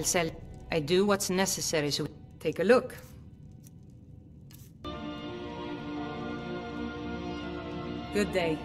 I'll sell. I do what's necessary, so take a look. Good day.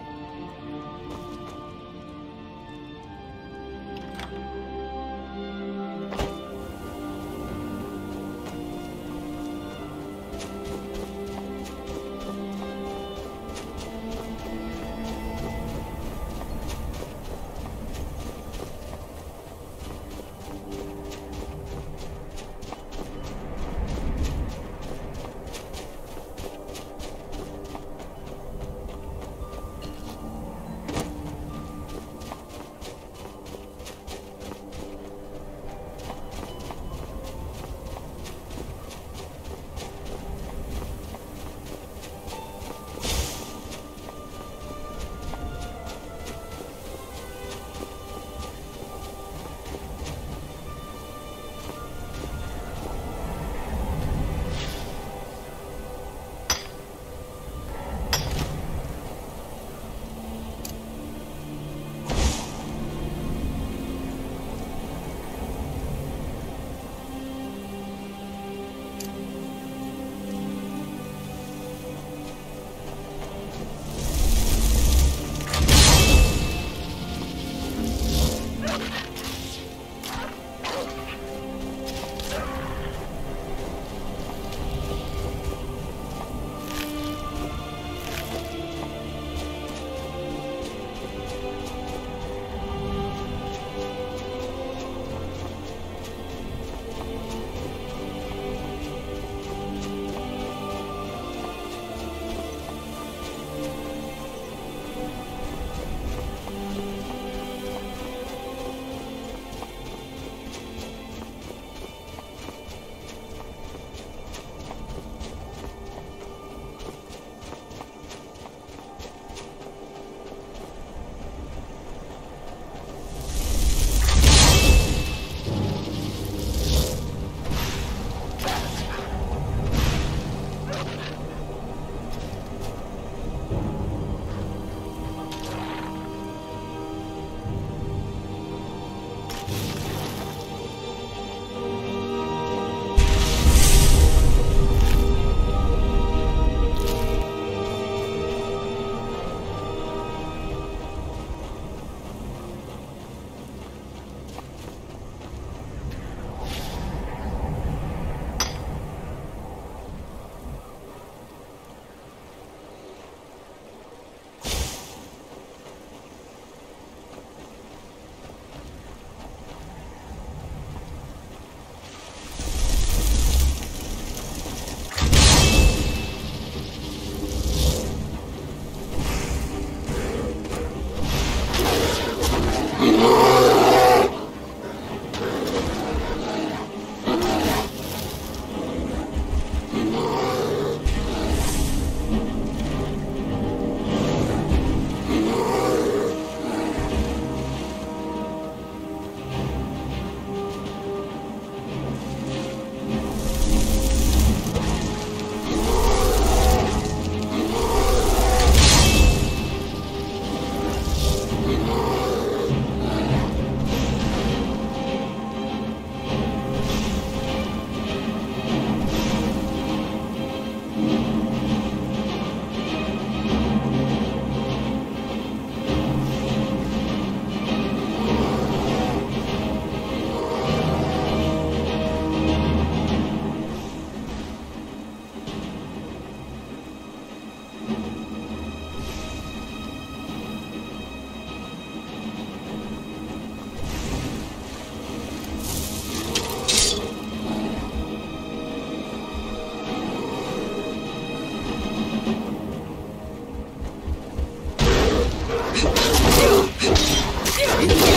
Thank you.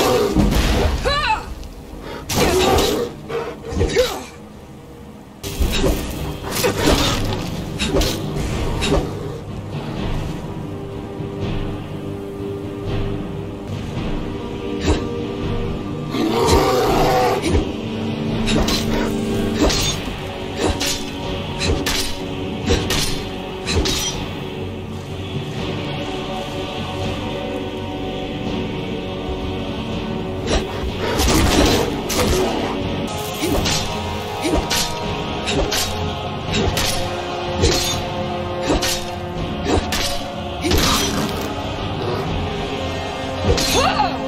あ！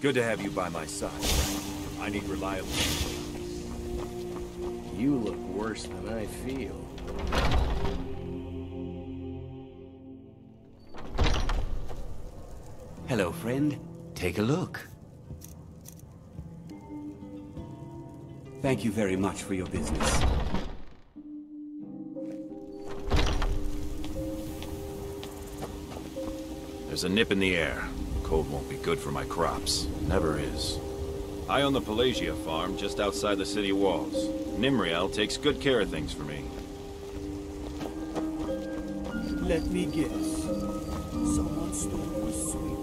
Good to have you by my side. I need reliable... You look worse than I feel. Hello, friend. Take a look. Thank you very much for your business. There's a nip in the air. Cold won't be good for my crops. Never is. I own the Pelagia farm just outside the city walls. Nimriel takes good care of things for me. Let me guess. Someone stole the sweet.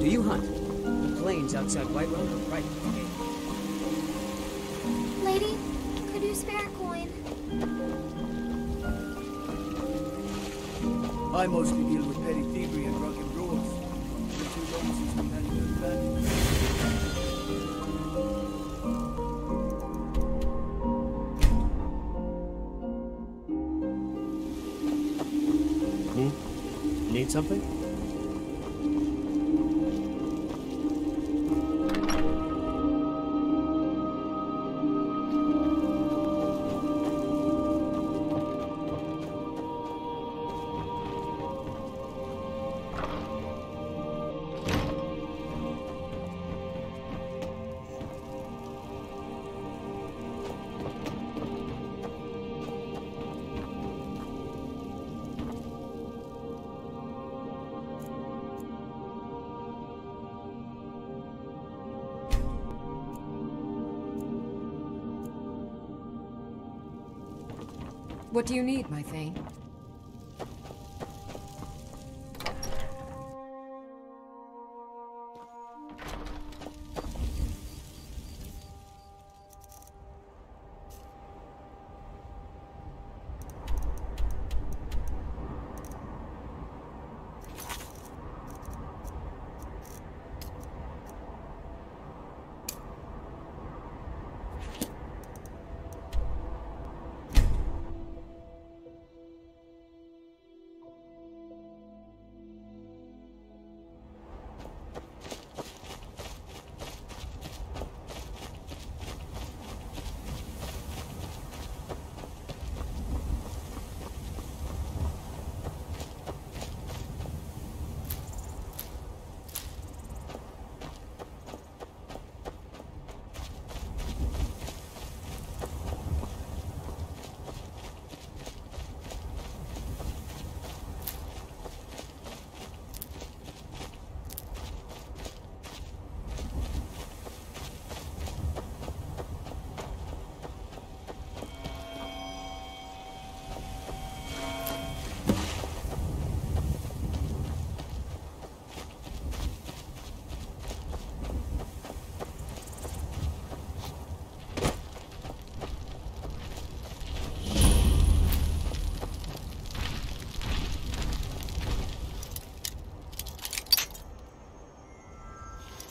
Do you hunt? The plains outside Whiterun? Right. Lady, could you spare a coin? I mostly deal with petty thievery and drunken since we had plan. Hmm? Need something? What do you need, my Thane?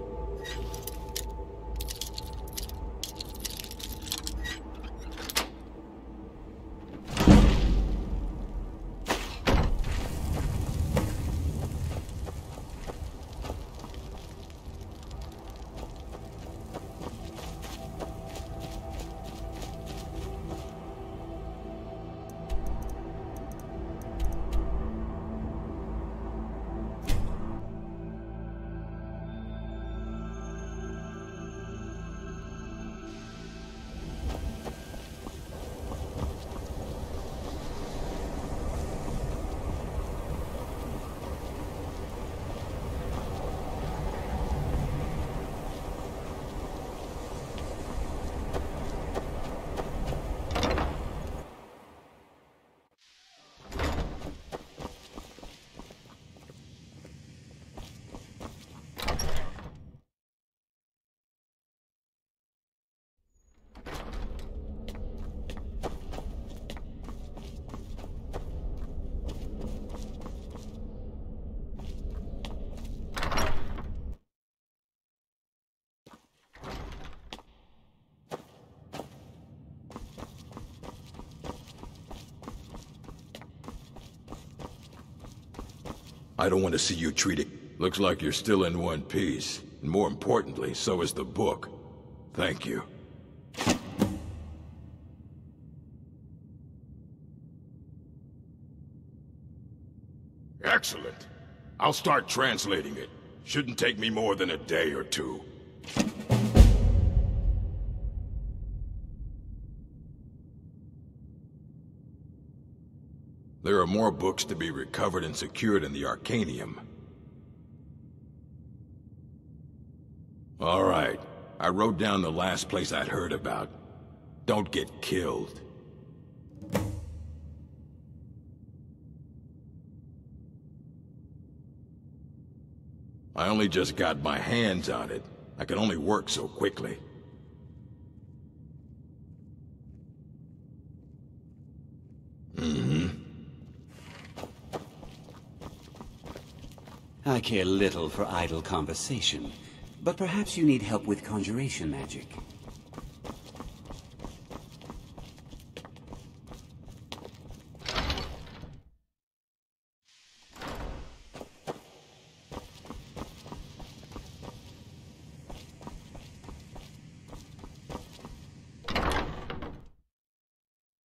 やばい。I don't want to see you treated. Looks like you're still in one piece. And more importantly, so is the book. Thank you. Excellent. I'll start translating it. Shouldn't take me more than a day or two. There are more books to be recovered and secured in the Arcanaeum. All right. I wrote down the last place I'd heard about. Don't get killed. I only just got my hands on it. I can only work so quickly. I care little for idle conversation, but perhaps you need help with conjuration magic.